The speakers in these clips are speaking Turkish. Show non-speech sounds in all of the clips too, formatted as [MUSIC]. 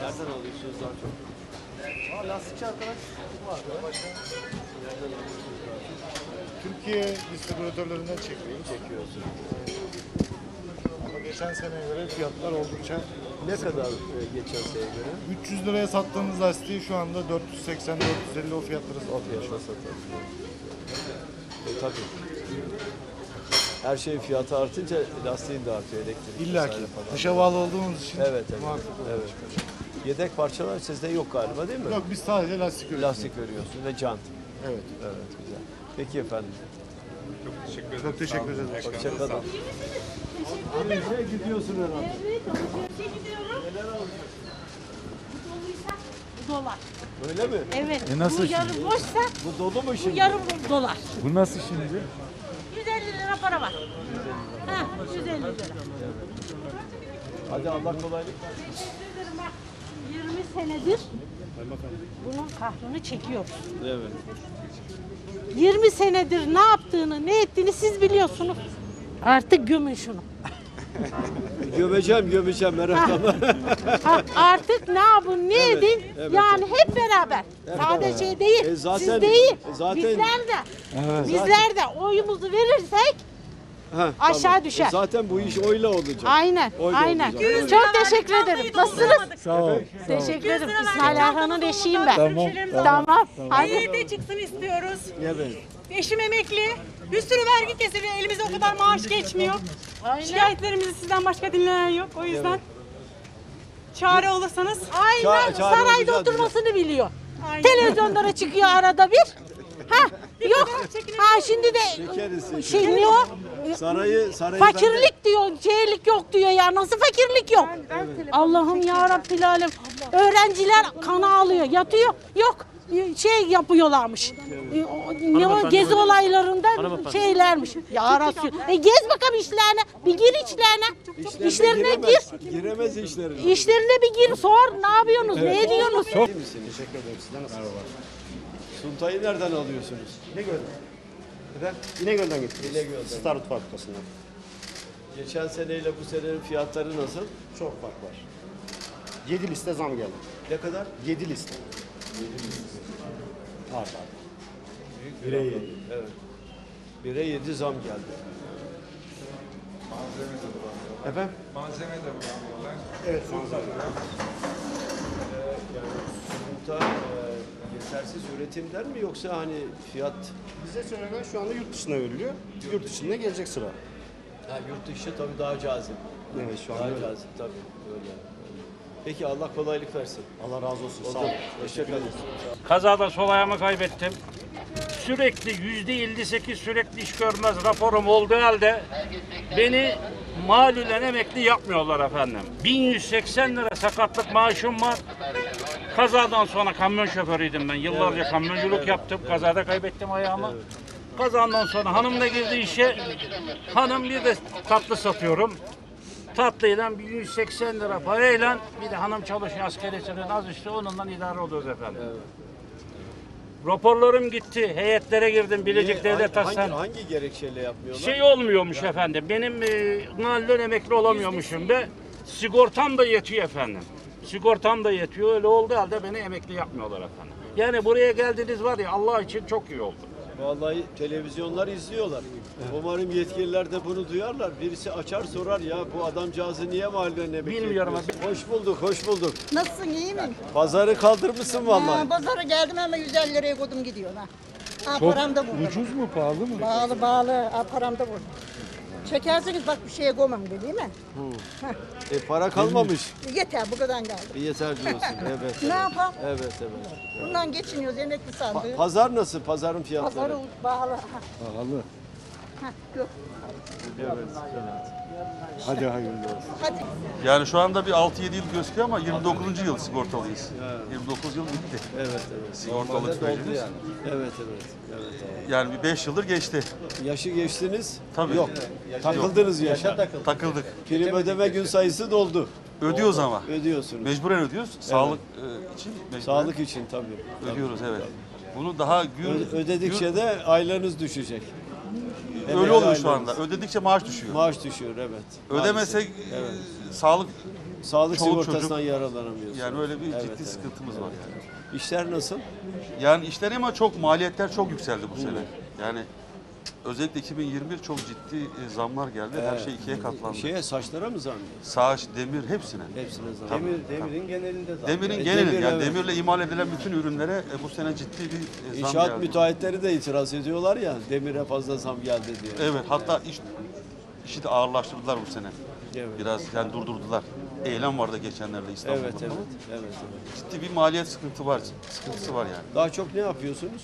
Nereden alıyorsunuz daha çok? Aa, lastikçi arkadaş var. Nereden alıyorsunuz daha çok? Türkiye distribütörlerinden çekiyoruz. Çekiyorsun. Ama geçen seneye göre fiyatlar oldukça Ne kadar e, geçen seneye göre? 300 liraya sattığımız lastiği şu anda 480-450 o fiyatları O fiyata satıyorsunuz. E tabii. Her şeyin fiyatı artınca lastiğin de artıyor elektrik. İlla ki. vesaire falan. Dışa bağlı olduğumuz için Evet evet. muhakkak olur. evet. Yedek parçalar sizde yok galiba değil mi? Yok biz sadece lastik üretiyoruz. Lastik örüyorsun ve jant. Evet. Evet güzel. Peki efendim. Çok teşekkür ederiz. Hoşçakalın. Nereye gidiyorsun herhalde? Evet, alışverişe gidiyorum. Bu doluysa bu dolar. Öyle mi? Evet. E nasıl bu şimdi? yarım boşsa Bu dolu mu bu şimdi? yarım dolar. Bu nasıl şimdi? 150 lira para var. Ha, 150 lira. Hadi Allah kolaylık versin. Teşekkür ederim bak. 20 senedir bunun kahrını çekiyoruz. Evet. 20 senedir ne yaptığını, ne ettiğini siz biliyorsunuz. Artık gömün şunu. [LAUGHS] Gömeceğim gömeceğim merak etme. Ha, artık ne yapın, ne edin? yani hep beraber. Sadece şey değil, E zaten- siz değil. e zaten- bizler de. Bizler de oyumuzu verirsek Ha, Aşağı tamam. düşer. E zaten bu iş oyla olacak. aynen, Oyla aynen. olacak. Çok teşekkür ederim. Nasılsınız? Sağ ol. Teşekkür ederim. İsmail Erhan'ın eşiyim ben. Tamam, Tamam. Hadi. Evde çıksın istiyoruz. Evet. Eşim emekli. Bir sürü vergi kesiliyor. Elimizde o kadar maaş geçmiyor. Şikayetlerimizi sizden başka dinleyen yok. O yüzden çare olursanız. Aynen. Ça- çare Sarayda oturmasını biliyor. Aynen. Televizyonlara çıkıyor arada bir. Ha yok. Ha şimdi de Çekeriz, şey ne o? Sarayı, sarayı Fakirlik diyor, şeylik yok diyor ya. Nasıl fakirlik yok? Allah'ım ya Rabbil alem. Öğrenciler kana alıyor, yatıyor. Yok şey yapıyorlarmış. E, o- Ne o gezi olaylarında şeylermiş. Ya Resul. E gez bakalım işlerine. Bir gir içlerine. İşlerine İşlerine gir. giremez, işlerine. İşlerine bir gir sor. Ne yapıyorsunuz? Ne ediyorsunuz? İyi misin? Teşekkür ederim. Sizden nasılsınız? Suntayı nereden alıyorsunuz? İnegöl'den. Efendim? İnegöl'den getirdik. İnegöl'den. Starut fabrikasından. Geçen seneyle bu senenin fiyatları nasıl? Çok fark var. 7 liste zam geldi. Ne kadar? 7 liste. Art art. Bire yedi. Evet. Bire yedi zam geldi. Efendim? Evet malzeme. Sunta e, yetersiz üretimden mi yoksa hani fiyat Bize söylenen şu anda yurt dışına veriliyor. Yurt dışında gelecek sıra. ha, yurt dışı tabii daha cazip. Evet şu Daha anda öyle. cazip tabii. Öyle. Peki Allah kolaylık versin. Allah razı olsun. Sağ olun. Hoşçakalın. Kazada sol ayağımı kaybettim. Sürekli yüzde 58 sürekli iş görmez raporum olduğu halde beni malulen emekli yapmıyorlar efendim. 1180 lira sakatlık maaşım var. Kazadan sonra kamyon şoförüydüm ben. Yıllarca kamyonculuk yaptım. Kazada kaybettim ayağımı. Kazandan sonra hanım da girdi işe. Hanım bir de tatlı satıyorum. Tatlıyla 1180 lira parayla bir de hanım çalışıyor askeri sınırın az üstü onunla idare oluyoruz efendim. Raporlarım gitti. Heyetlere girdim. Bilecik Niye? Devlet hangi, Hastanesi. hangi, hangi gerekçeyle yapmıyorlar? Şey olmuyormuş efendim. Benim e, mahallen emekli olamıyormuşum ve sigortam da yetiyor efendim. Sigortam da yetiyor. Öyle oldu halde beni emekli yapmıyorlar efendim. Yani buraya geldiniz var ya Allah için çok iyi oldu. Vallahi televizyonlar izliyorlar. Umarım yetkililer de bunu duyarlar. Birisi açar sorar ya bu adamcağızı niye mahallenin emekli Bilmiyorum etmiyorsun? Hoş bulduk, hoş bulduk. Nasılsın iyi mi? Pazarı kaldırmışsın Ha, vallahi. pazara geldim ama 150 liraya koydum gidiyor ha. Ha, param da burada. Ucuz mu pahalı mı? Bağlı bağlı ha, param da burada. Çekerseniz bak bir şeye koymam dedi değil mi? E para kalmamış. Yeter bu kadar geldi. Yeter diyorsun. [LAUGHS] Evet. Ne evet. yapalım? Evet, evet. Bundan geçiniyoruz emekli sandığı. Pa- pazar nasıl? Pazarın fiyatları? Pazarı bağlı. Ha, Pahalı. ha, yok. Evet, evet. Hadi hayırlı olsun. Hadi. Yani şu anda bir 6-7 yıl gözüküyor ama 29. yıl sigortalıyız. 29 yıl bitti. Evet, evet. Doldu sürecimiz. yani. Evet, evet. evet. Yani bir 5 yıldır geçti. Yaşı geçtiniz. Tabii. Yok. Takıldınız yaşa. Takıldık. Prim ödeme gün sayısı doldu. Ödüyoruz ama. Ödüyorsunuz. Mecburen ödüyoruz. Sağlık e, için mecburen Sağlık için tabii. tabii. ödüyoruz evet. Bunu daha gün Ö- Ödedikçe de aylarınız düşecek. Emekli öyle oluyor şu anda. Ödedikçe maaş düşüyor. Maaş düşüyor evet. Ödemesek Evet. e, sağlık Sağlık çoluk sigortasından çocuk. yararlanamıyorsunuz. Yani öyle bir Evet, ciddi evet. sıkıntımız var yani. İşler nasıl? Yani işler ama çok maliyetler çok yükseldi bu sene. Yani özellikle 2021 çok ciddi e, zamlar geldi. Her şey ikiye katlandı. Şeye saçlara mı zam? Saç, demir hepsine. Hepsine zam. Tabii, Demirin genelinde zaten. Demirin geneli demir, yani demirle imal edilen bütün ürünlere e, bu sene ciddi bir e, zam İnşaat geldi. müteahhitleri de itiraz ediyorlar ya demire fazla zam geldi diye. Evet hatta iş, işi de ağırlaştırdılar bu sene. Evet. Biraz yani durdurdular. Eylem vardı geçenlerde İstanbul'da. Evet, evet, evet, evet. Ciddi bir maliyet sıkıntı var, sıkıntısı var yani. Daha çok ne yapıyorsunuz?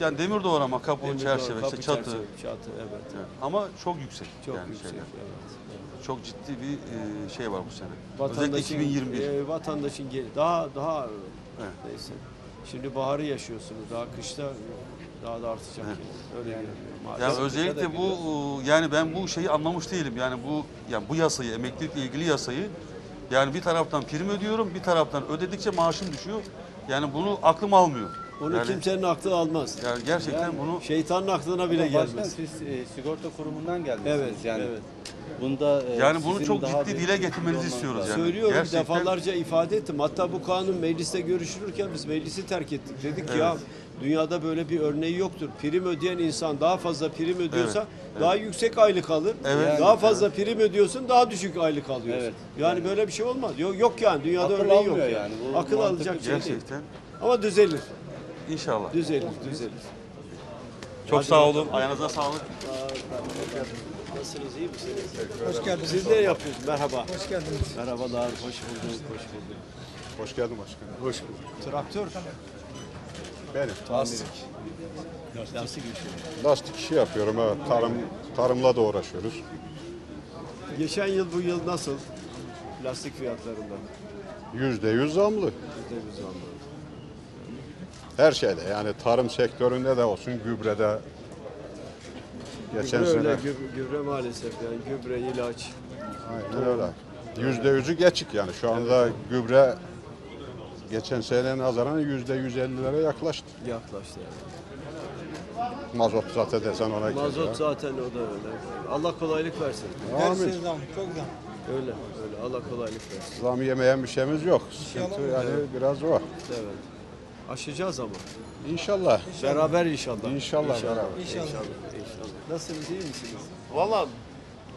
Yani demir doğrama, kapı, Demir çerçeve, doğru, işte kapı, çatı. çerçeve, çatı, evet. Evet. Ama çok yüksek Çok yani yüksek. şeyler. Evet. Çok ciddi bir e, şey var bu sene. Özellikle Vatandaşın, 2021. e, vatandaşın gel- daha daha Evet. neyse. Şimdi baharı yaşıyorsunuz. Daha kışta daha da artacak. Yani. Öyle görünüyor. Ya maalesef. özellikle bu e, yani ben bu şeyi anlamış değilim. Yani bu yani bu yasayı, emeklilikle ilgili yasayı yani bir taraftan prim ödüyorum, bir taraftan ödedikçe maaşım düşüyor. Yani bunu aklım almıyor. Onu yani, kimsenin aklı almaz. yani gerçekten bunu Şeytanın aklına bile Başkan gelmez. siz e, sigorta kurumundan geldiniz Evet, yani. evet. Bunda e, yani bunu çok ciddi dile getirmenizi istiyoruz yani. Söylüyorum Gerçekten- defalarca ifade ettim. Hatta bu kanun mecliste görüşülürken biz meclisi terk ettik. Dedik ki ya dünyada böyle bir örneği yoktur. Prim ödeyen insan daha fazla prim ödüyorsa daha yüksek aylık alır. Evet. Daha fazla prim ödüyorsun daha düşük aylık alıyorsun. Evet. Yani böyle bir şey olmaz. Yok, yok yani dünyada Akıl örneği yok. Yani. yani. Bu Akıl alacak şey değil. Gerçekten. Ama düzelir. İnşallah. Düzelir, düzelir. Çok sağ olun. Ayağınıza sağlık. Nasılsınız, iyi misiniz? Hoş geldiniz. Siz ne yapıyorsunuz? Merhaba. Hoş geldiniz. Merhabalar, hoş bulduk, hoş bulduk. Hoş geldin başkanım. Hoş bulduk. Traktör. Benim. Lastik. Lastik işi. Lastik işi yapıyorum evet. Tarım, tarımla da uğraşıyoruz. Geçen yıl bu yıl nasıl? Lastik fiyatlarında. Yüzde yüz zamlı. Yüzde bir zam var. Her şeyde yani tarım sektöründe de olsun gübrede. Geçen Gübre öyle, sene. gübre, gübre maalesef yani gübre, ilaç. Aynen öyle. Yüzde yüzü geçik yani. Şu anda gübre geçen seneye nazaran yüzde yüz ellilere yaklaştı. Yaklaştı yani. Mazot zaten desen ona Mazot keza. zaten o da öyle. Allah kolaylık versin. Amin. Öyle, öyle. Allah kolaylık versin. Zam yemeyen bir şeyimiz yok. Sıkıntı yani biraz o. Evet. Aşacağız ama. İnşallah. Beraber inşallah. İnşallah beraber. İnşallah. İnşallah. Nasılsınız, iyi misiniz? Valla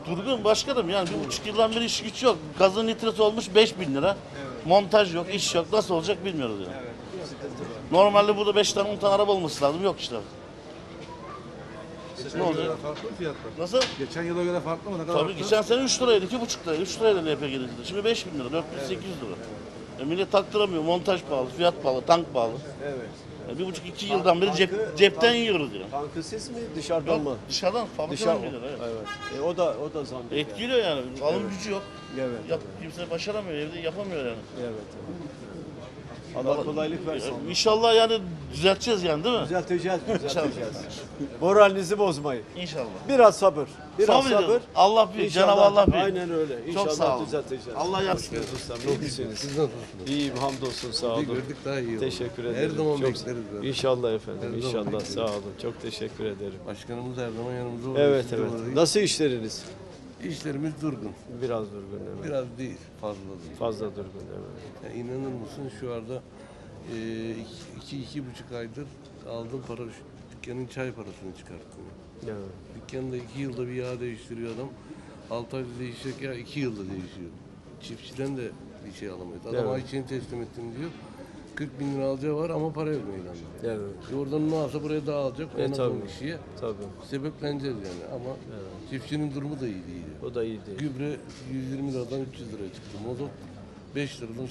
durgun başkanım yani bir buçuk yıldan beri iş güç yok. Gazın litresi olmuş 5000 lira. Montaj yok, iş yok. Nasıl olacak bilmiyoruz yani. Normalde burada 5 tane 10 tane araba olması lazım. Yok işte. ne olacak? Farklı fiyatlar. Nasıl? Geçen yıla göre farklı mı? Ne kadar Tabii geçen sene 3 liraydı, 2,5 liraydı. 3 liraydı LPG'de. Şimdi 5000 lira, 4800 lira. E millet taktıramıyor. Montaj pahalı, fiyat pahalı, tank pahalı. Evet. Bir buçuk iki yıldan beri cep, cepten yiyoruz yani. Tankı siz mi dışarıdan mı? Yok, dışarıdan, Dışarı. fabrikadan geliyor. Evet. Evet. E, o da o da zam. Etkiliyor yani. Alım gücü yok. Evet. Yap, kimse başaramıyor, evde yapamıyor yani. Evet. Allah kolaylık versin. İnşallah yani düzelteceğiz yani değil mi? Düzelteceğiz, düzelteceğiz. Moralinizi bozmayın. İnşallah. Biraz sabır. Biraz Sabır sabır. Allah büyük, Cenab-ı Allah büyük. Aynen öyle. İnşallah Çok sağ olun. düzelteceğiz. Allah yarsın. Ustam, ne misiniz? İyiyim, hamdolsun, sağ olun. gördük daha iyi oldu. Teşekkür ederim. Her zaman Çok- bekleriz böyle. İnşallah efendim, Her zaman inşallah. bekleriz. Sağ olun. Çok teşekkür ederim. Başkanımız her zaman yanımızda olur. Evet, Siz de evet. Nasıl işleriniz? İşlerimiz durgun. Biraz durgun, evet. Biraz değil, fazla değil. Fazla durgun, evet. Yani inanır mısın şu anda e, iki, iki buçuk aydır aldığım para şu dükkanın çay parasını çıkarttım. Evet. Dükkanda iki yılda bir yağ değiştiriyor adam. Altı ayda değişecek ya iki yılda değişiyor. Çiftçiden de bir şey alamıyoruz. Adam Evet. ay içini teslim ettim diyor. 40 bin lira alacağı var ama para yok meydanda. Evet. E oradan ne alsa buraya daha alacak. E, Ondan sonra tabii. kişiye Tabii. sebepleneceğiz yani ama çiftçinin durumu da iyi değil. O da iyi değil. Gübre 120 liradan 300 liraya çıktı. Mazot 5 liradan 8,5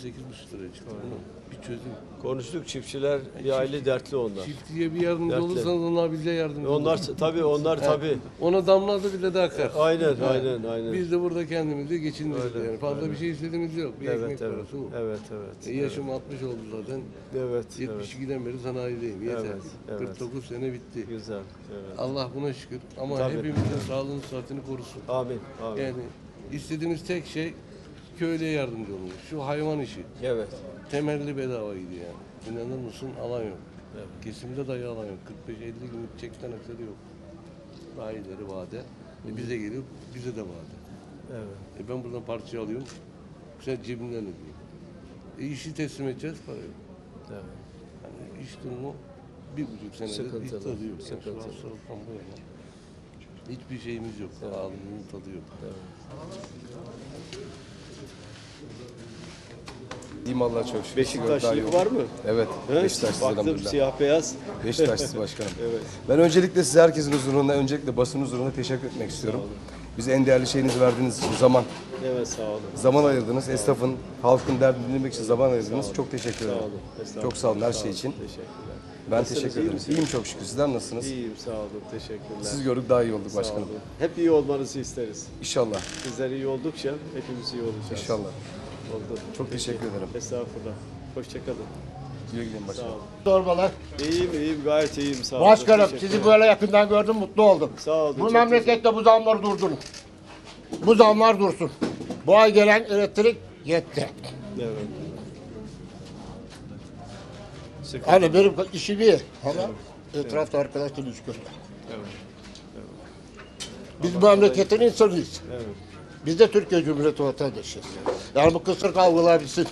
liraya çıktı. Bunun bir çözüm. Konuştuk çiftçiler bir aile dertli onlar. Çiftçiye bir yardımcı Dertli. olursanız onlar bize yardımcı Onlar olur. tabii onlar tabii. Ona damladı bile de akar. Aynen aynen aynen. Biz de burada kendimizi geçindiriyoruz Öyle, yani. Fazla bir şey istediğimiz yok. Bir Evet ekmek evet. parası bu. Evet evet. E, yaşım 60 oldu zaten. Evet evet. 72'den beri sanayideyim. Yeter. Evet, evet. 49 sene bitti. Güzel. Evet. Allah buna şükür. Ama Tabii. hepimizin sağlığını sıhhatini korusun. Amin. Amin. Yani istediğimiz tek şey köylüye yardımcı olmak. Şu hayvan işi. Evet. Temelli bedavaydı yani. İnanır mısın alan yok. Kesimde dahi alan yok. 45-50 günlük çekten aksarı yok. Daha ileri vade. E bize geliyor, bize de vade. Evet. E ben buradan parça alıyorum. Sen cebinden ödeyeyim. E işi teslim edeceğiz para yok. Yani iş durumu bir buçuk senedir hiç tadı yok. Yani sıkıntılı. yana. Hiçbir şeyimiz yok. Ağzımızın tadı yok. İyiyim Allah'a çok şükür. Beşiktaşlılık var mı? Evet. He? Beşiktaşlıyız Baktım elhamdülillah. siyah beyaz. [LAUGHS] Beşiktaşlıyız başkanım. Evet. Ben öncelikle size herkesin huzurunda, öncelikle basın huzurunda teşekkür etmek istiyorum. Bize en değerli şeyinizi verdiğiniz için zaman, Evet sağ olun. zaman ayırdınız. Esnafın, halkın derdini dinlemek için zaman ayırdınız. Çok teşekkür ederim. olun. Estağfurullah. Çok sağ olun her şey için. Teşekkürler. Ben Nasılsınız, teşekkür iyi ederim. misiniz? İyiyim çok şükür. Sizler nasılsınız? İyiyim sağ olun. Teşekkürler. Sizi gördük daha iyi olduk Sağ başkanım. olun. Hep iyi olmanızı isteriz. İnşallah. Sizler iyi oldukça hepimiz iyi olacağız. İnşallah. Oldu. Çok teşekkür ederim. Estağfurullah. Hoşçakalın. Güle güle başkanım. olun. Sormalar. İyiyim iyiyim gayet iyiyim sağ olun. Başkanım Teşekkür sizi ederim. böyle yakından gördüm mutlu oldum. Sağ olun. Bu çok memlekette bu zamlar durdurun. Bu zamlar dursun. Bu ay gelen elektrik yetti. Evet. Sıkıntı. Hani benim işim iyi ama etrafta arkadaşlar iş görüyor. Biz bu memleketin insanıyız. Evet. Biz de Türkiye Cumhuriyeti vatandaşıyız. Yani bu kısır kavgalar bitsin.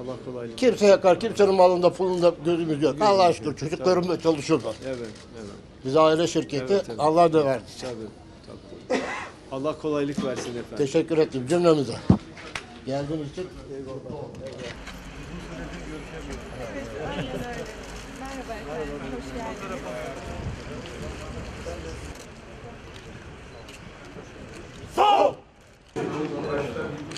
Allah kolaylık. Kimse yakar, kimsenin malında pulunda gözümüz yok. Allah aşkına çocuklarım da çalışıyorlar. Evet, evet. Biz aile şirketi Evet, evet. Allah da verdi. Tabii, tabii. Allah kolaylık versin efendim. Teşekkür ettim cümlemize. Geldiğiniz için Sol! Thank you.